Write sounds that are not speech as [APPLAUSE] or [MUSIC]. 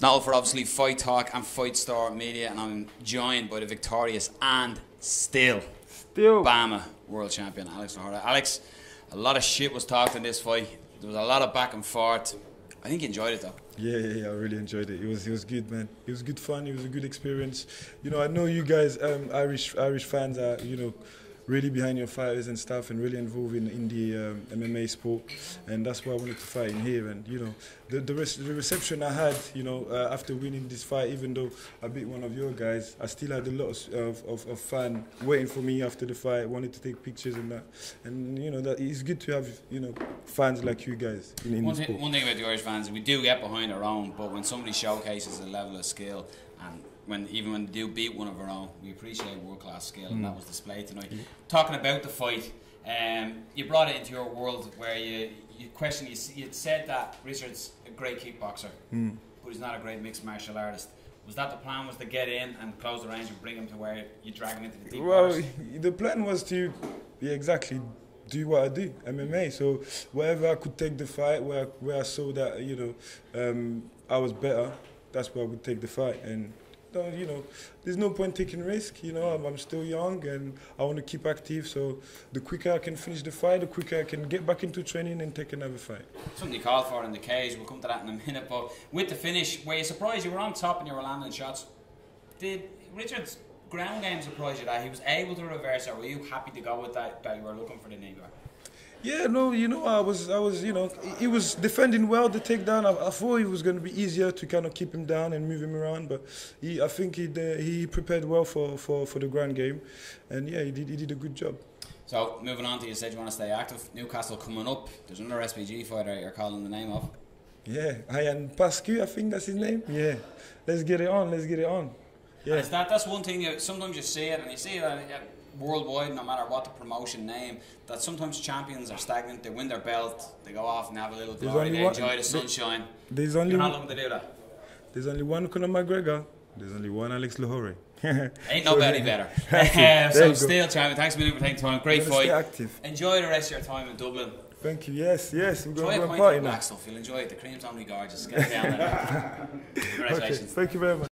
It's now for obviously Fight Talk and Fight Star Media, and I'm joined by the victorious and still Still. BAMMA world champion Alex Lohore. Alex, a lot of shit was talked in this fight. There was a lot of back and forth. I think you enjoyed it though. Yeah, yeah, yeah, I really enjoyed it. It was, it was good, man. It was good fun. It was a good experience. You know, I know you guys, um, Irish, Irish fans, are you know, really behind your fighters and stuff, and really involved in, in the um, MMA sport, and that's why I wanted to fight in here. And you know, the the, res- the reception I had, you know, uh, after winning this fight, even though I beat one of your guys, I still had a lot of, of, of fan waiting for me after the fight, wanted to take pictures and that. And you know, that it's good to have you know fans like you guys in, in One the thing, one thing about the Irish fans, we do get behind our own, but when somebody showcases a level of skill, and when even when they do beat one of our own, we appreciate world class skill, and that was displayed tonight. Talking about the fight, um, you brought it into your world where you you question you you said that Richard's a great kickboxer, but he's not a great mixed martial artist. Was that the plan? Was to get in and close the range and bring him to where you drag him into the deep Well, waters? the plan was to, yeah, exactly, do what I do, MMA. So wherever I could take the fight, where where I saw that you know um, I was better, that's where I would take the fight. And no, you know, there's no point taking risk. You know, I'm, I'm still young and I want to keep active. So the quicker I can finish the fight, the quicker I can get back into training and take another fight. Something called for in the cage. We'll come to that in a minute. But with the finish, were you surprised you were on top and you were landing shots? Did Richard's ground game surprised you that he was able to reverse, or were you happy to go with that? That you were looking for the knee guard? Yeah, no, you know, I was, I was, you know, he was defending well the takedown. I, I thought it was going to be easier to kind of keep him down and move him around, but he, I think he, uh, he prepared well for, for, for the ground game, and yeah, he did, he did a good job. So moving on to you said you want to stay active. Newcastle coming up. There's another SBG fighter you're calling the name of. Yeah, Ion Pascu, I think that's his name. Yeah, let's get it on, let's get it on. Yeah. Is that that's one thing. You, sometimes you see it, and you see it uh, worldwide, no matter what the promotion name. That sometimes champions are stagnant. They win their belt, they go off and have a little glory. They one- enjoy the sunshine. there's only You're not looking to do that. there's only one Conor McGregor. There's only one Alex Lohore. [LAUGHS] Ain't [LAUGHS] nobody [LAUGHS] better. Um, so still, champion. Thanks a million for taking time. Great fight. active. Enjoy the rest of your time in Dublin. Thank you. Yes, yes, we're going a to go pint and of party the now. black stuff. You'll enjoy it. The cream's only gorgeous. Get down there. Okay, Congratulations. thank you very much.